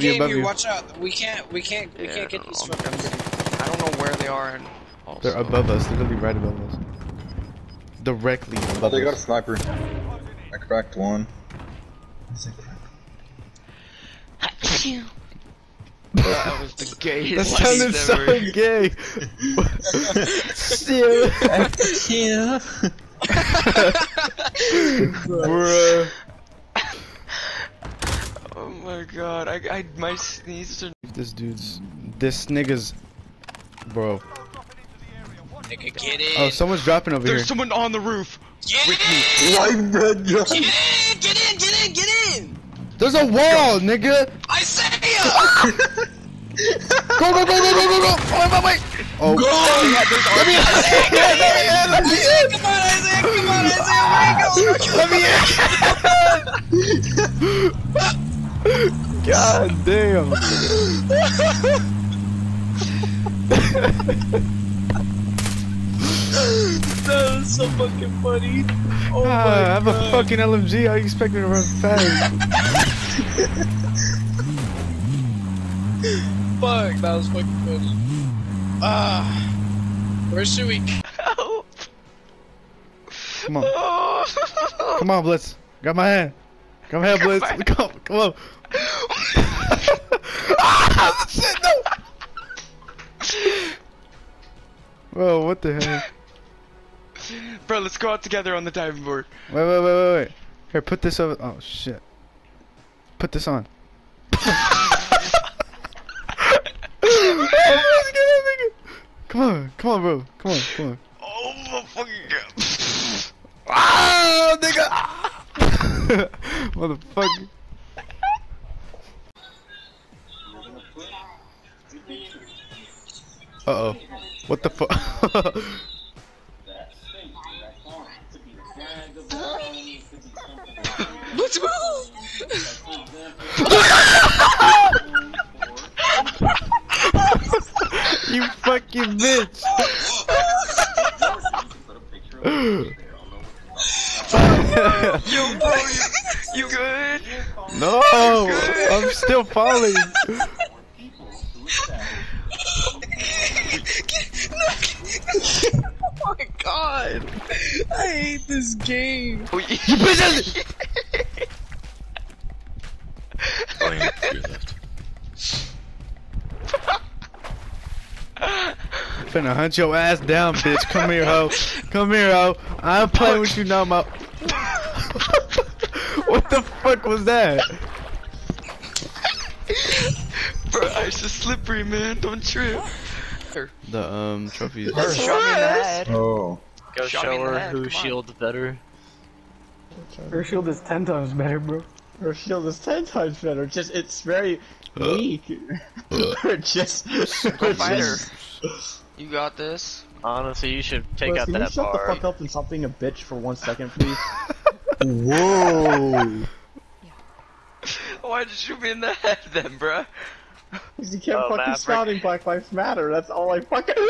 Game above you. watch out. We can't, we can't, we Yeah, can't get I these don't know. fuckers. I don't know where they are. And also, They're above us, they're literally right above us. Directly Oh, above they got a sniper. I cracked one. that was the gayest That sounded sneeze so ever. gay. Still. yeah. Bruh. Oh my god, I, I my sneezes are. This dude's. This nigga's. Bro. Nigga, get in. Oh, someone's dropping over There's here. There's someone on the roof. get with in! Live bread gun. Get in! Get in! Get in! Get in! There's a wall, nigga! I say ya! Go, go, go, go, go, go, go! Oh, wait, wait! Oh, let me in! Let me in! Come on, Isaiah! Come on, Isaiah! Where you go? God damn! That was so fucking funny. Oh Ah, my I have a fucking LMG. How you expect me to run fast? Fuck, that was fucking funny. Ah, where should we? Help! Come on, come on, Blitz. Got my hand. Come here, Blitz. Come, on, come on. ah, shit, no. Bro, what the hell? Bro, let's go out together on the diving board. Wait, wait, wait, wait, wait. Here, put this over. Oh shit. Put this on. Come on, come on, bro. Come on, come on. Oh my fucking god. Ah, nigga! Motherfucker. Uh oh. What the fuck? I'm still falling! Oh my god! I hate this game. Oh, you You bitches! Oh, finna hunt your ass down, bitch. Come here, ho. Come here, ho. I'm playing with you now, mo. what the fuck was that? Bro, ice is slippery, man. Don't trip. The um trophies. Shot me the head. Oh. Go Shot show her head, who come shields better. Her shield is ten times better, bro. Her shield is ten times better. Just it's very weak. Or just, Go or fight her. You got this. Honestly, you should take Wes, out can you that shut the fuck up and stop being a bitch for one second, please? Whoa. Why did you shoot me in the head then, bro? Because you kept Oh, fucking Maverick. spouting Black Lives Matter. That's all I fucking.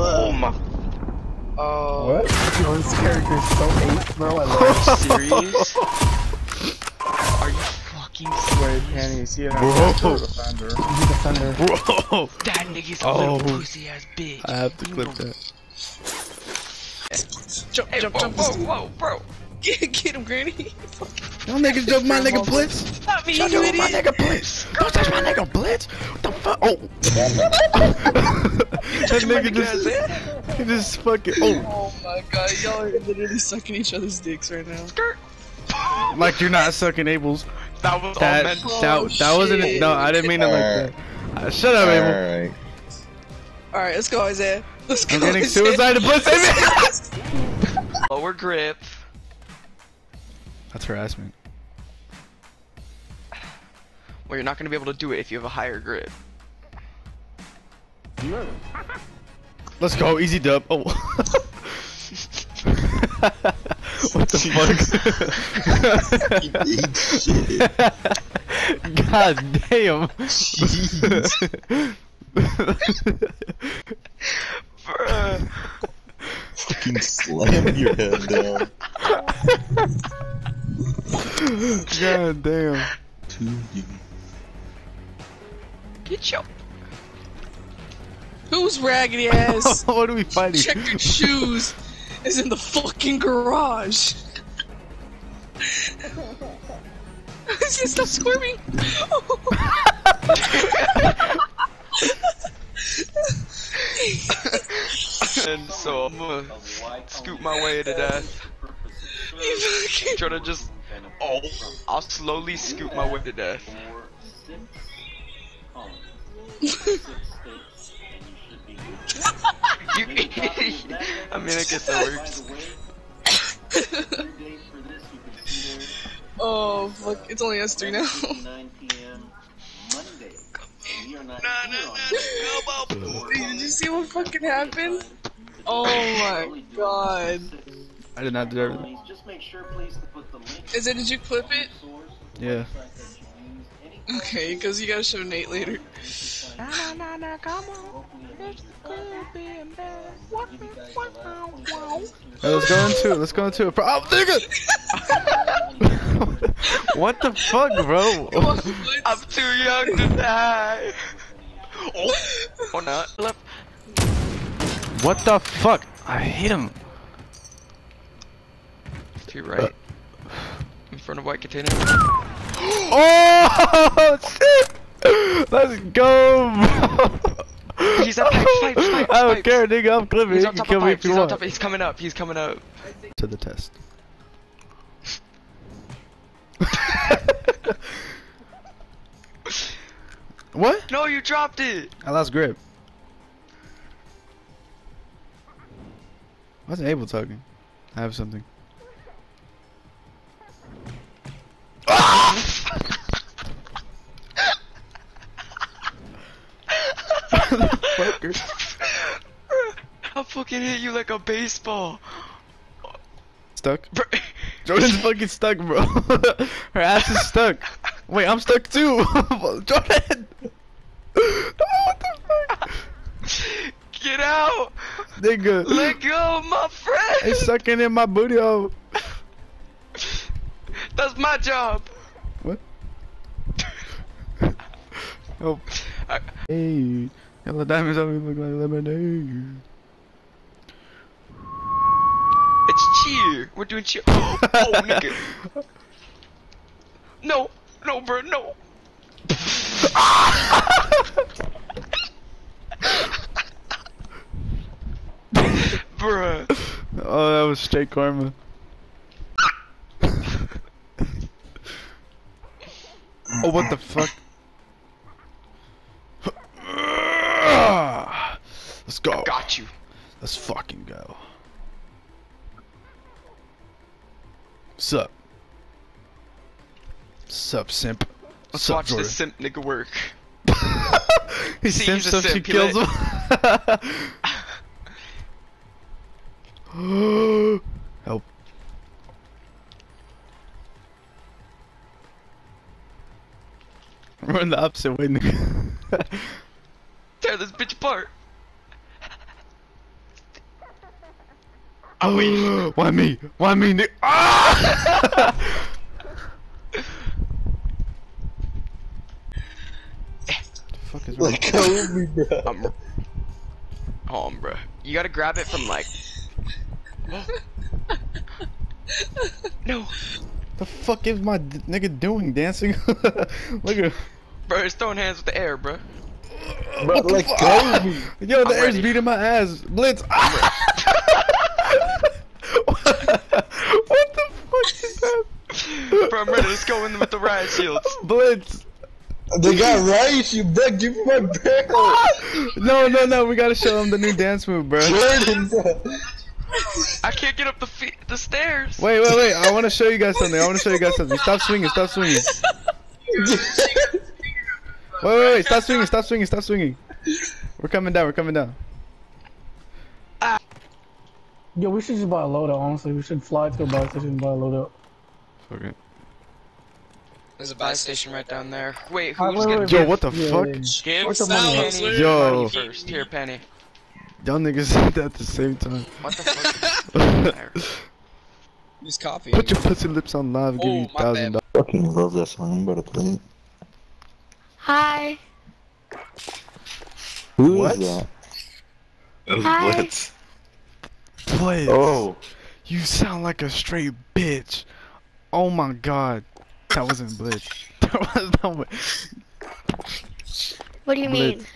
Oh my. Oh. What? Yo, this character's so ape, bro. I love Are you serious? Are you fucking Wait, can you see it? Bro. Defender. it. Defender. Bro! That nigga's a Oh. little pussy ass bitch. I have to clip that. Jump, Hey, jump, whoa, jump. whoa, whoa, bro. Get, get him, Granny. Y'all niggas jump my nigga Blitz! Stop me, Don't you touch my nigga Blitz! Don't touch my nigga Blitz! What the fuck? Oh! that nigga just. He just fucking. Oh! Oh my god, y'all are literally sucking each other's dicks right now. Like you're not sucking Abel's. That was all That, meant. that, that wasn't. shit. No, I didn't mean it like that. Uh, shut up, Abel. Alright. Alright, let's go, Isaiah. Let's go. I'm getting Isaiah. suicided, Blitz! Save me! Lower grip. That's harassment. Well, you're not gonna be able to do it if you have a higher grip. Let's go, easy dub. Oh. what the fuck? God damn. Bruh. Fucking slam your head down. God damn. To you. Get your. Who's raggedy ass what are we fighting? checkered shoes is in the fucking garage? Just stop squirming. And so I'm gonna scoot my way to death. You fucking- Try to just. Oh, I'll slowly scoot my way to death. You, I mean, I guess that works. oh fuck! It's only us three now. Did you see what fucking happened? Oh my god! I did not deserve it. Is it? Did you clip it? Yeah. Okay, because you gotta show Nate later. Hey, let's go into it. Let's go into it. Bro, oh, nigga! what the fuck, bro? I'm too young to die. Oh, oh or not. What the fuck? I hate him. To your right. In front of white container. Oh shit! Let's go. He's up pipes, pipes, pipes, I don't pipes. care, nigga. I'm clipping. He's You on can top kill of me if pipes. you He's on want. top. He's coming up. He's coming up. To the test. what? No, you dropped it. I lost grip. I wasn't able to talking. I have something. Fucking hit you like a baseball. Stuck? Bro, Jordan's fucking stuck, bro. Her ass is stuck. Wait, I'm stuck too. Jordan! what the fuck? Get out! Nigga. Let go, my friend! It's sucking in my booty hole. That's my job! What? oh. Hey. Yellow diamonds on me look like lemonade. It's cheer! We're doing cheer. Oh, oh, nigga. No, no, bro, no. Bruh. Oh, that was straight karma. oh, what the fuck? Let's go. Got you. Let's fucking go. Sup? Sup, simp? Let's Sup, watch Jordan? this simp nigga work. he See, simps so she kills him. Help. Run the opposite way, nigga. Tear this bitch apart. Oh, why me? Why me, nigga? Ah! the fuck is wrong? Let go of me, bro. I'm. Oh, bruh. You gotta grab it from like. no, The fuck is my d- nigga doing? Dancing? Look at bro. It's throwing hands with the air, bruh. Bro, let go of me. Yo, the I'm air's ready. beating my ass. Blitz. what the fuck is that? Bro, I'm ready. Let's go in with the riot shields. Blitz. They got rice, you bro. Give me my barrel. No, no, no. We gotta show them the new dance move, bro. Jordan, bro. I can't get up the feet, the stairs. Wait, wait, wait. I want to show you guys something. I want to show you guys something. Stop swinging. Stop swinging. Wait, wait, wait. Stop swinging. Stop swinging. Stop swinging. We're coming down. We're coming down. Yo, we should just buy a loadout, honestly. We should fly to a buy station and buy a loadout. Okay. There's a buy station right down there. Wait, who's wait, gonna wait, Yo, what the Yeah, fuck? yeah, give What's the Penny money? Sounds Yo. money first? Here, Penny. Y'all niggas said that at the same time. What the fuck? Use copying. Put your pussy lips on live. I'll give Oh, you my thousand dollars. Fucking love that song. I'm about to play it. Hi. Who is What? that? Hi. Blitz. Blitz. Oh. You sound like a straight bitch. Oh my god. That wasn't Blitz. That was not what. What do you Blitz. mean?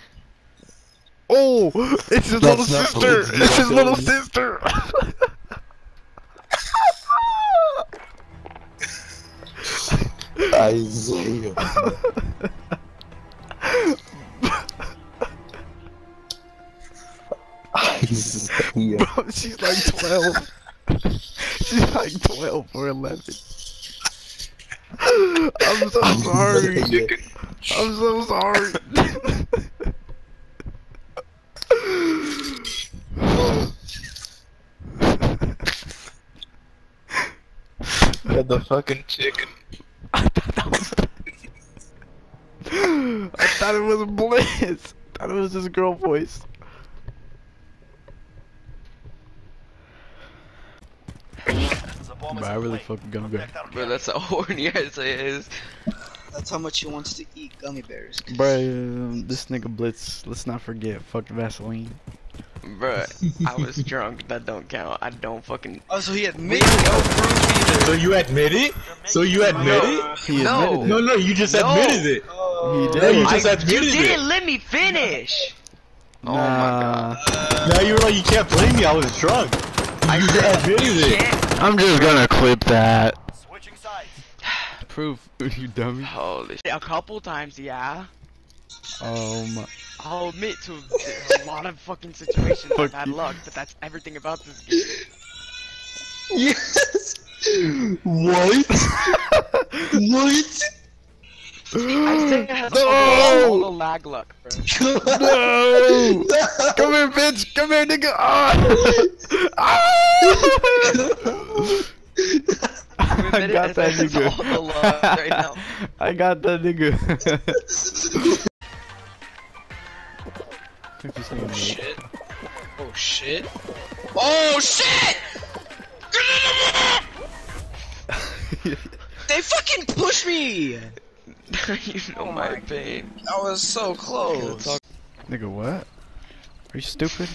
Oh, it's his That's little sister. Blitz, It's that's his little Blitz. sister. Isaiah. Isaiah. Bro, she's like 12. she's like 12 or 11. I'm so sorry. I'm so sorry. Got the fucking chicken. I thought that was a bliss. I thought it was Blitz. I thought it was his girl voice. Bro, I really fucking gonna go. Bro, that's how horny Isaiah is. That's how much he wants to eat gummy bears. Bro, um, this nigga Blitz, let's not forget, fuck Vaseline. Bro, I was drunk. That don't count. I don't fucking. Oh, so he admitted no So you admit it? So you admit it? He No. admitted No, it. no, you just No. admitted it. He Oh. No, you just I, admitted you it. didn't let me finish. Oh my Nah. god. Now you were like, you can't blame me. I was drunk. I You said admitted you it. can't. I'm just gonna clip that. Switching sides. Proof, you dummy. Holy shit. A couple times, yeah. Oh my. I'll admit to a lot of fucking situations I've Fuck had luck, but that's everything about this game. Yes. What? what? I Isaiah has No! all the lag luck, bro. No! Come here, bitch! Come here, nigga! Ah! Ah! I got that Isaiah has all the nigga. love right now. I got that nigga. Oh shit. Oh shit. Oh shit! They fucking pushed me! you know my pain. I was so close. Nigga, what? Are you stupid?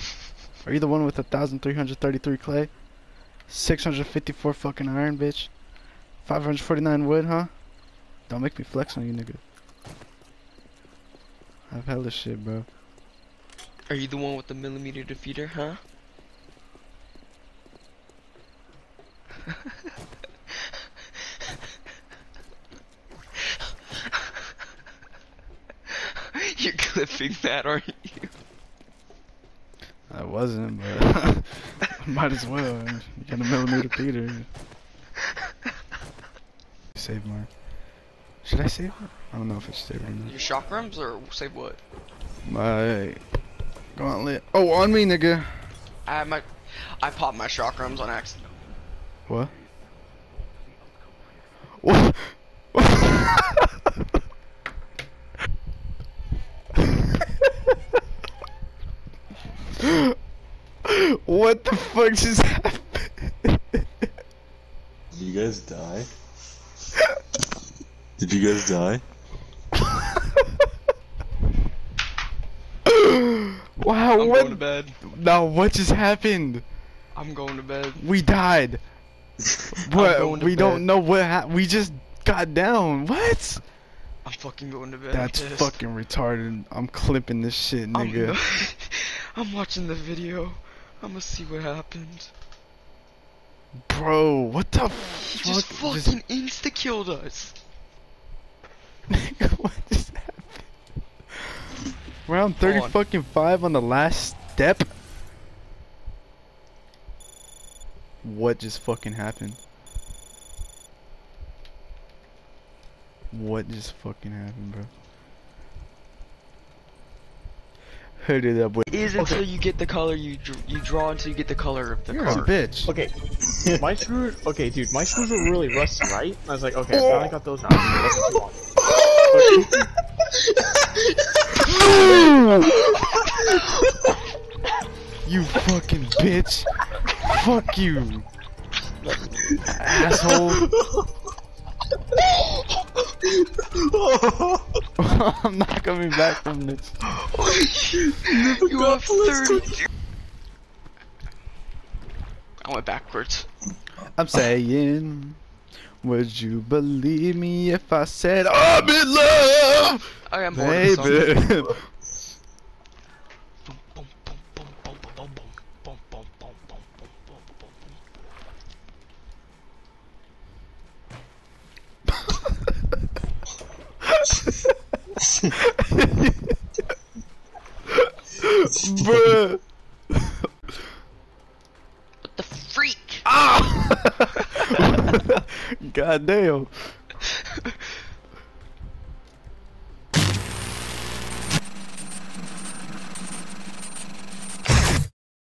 Are you the one with a thousand three hundred thirty-three clay? Six hundred fifty-four fucking iron, bitch. Five hundred forty-nine wood, huh? Don't make me flex on you, nigga. I've hella shit, bro. Are you the one with the millimeter defeater, huh? You're clipping that, aren't you? Wasn't, but might as well. You got a millimeter Peter. Save mine. Should I save it? I don't know if it's save or not. Your chakrams or save what? My gauntlet. Oh, on me, nigga. I my, I popped my chakrams on accident. What? What? What the fuck just happened? Did you guys die? Did you guys die? wow, I'm what? going to bed. Now, what just happened? I'm going to bed. We died. But going to we don't know what happened. We just got down. What? I'm fucking going to bed. That's fucking retarded. I'm clipping this shit, I'm, nigga. I'm watching the video. I'm gonna see what happened. Bro, what the He fuck? just fucking insta killed us. What just happened? Round 30 on. fucking 5 on the last step? What just fucking happened? What just fucking happened, bro? Who did that boy? It is until you get the color you you draw until you get the color of the You're a bitch. Okay, my screws. Okay, dude, my screws were really rusty, right? And I was like, okay, I finally got those out. That's what you. You fucking bitch. Fuck you. Asshole. I'm not coming back from this. You have 30. I went backwards. I'm saying, would you believe me if I said I'm in love, I am bored of this song. baby? Bruh. What the freak? God damn.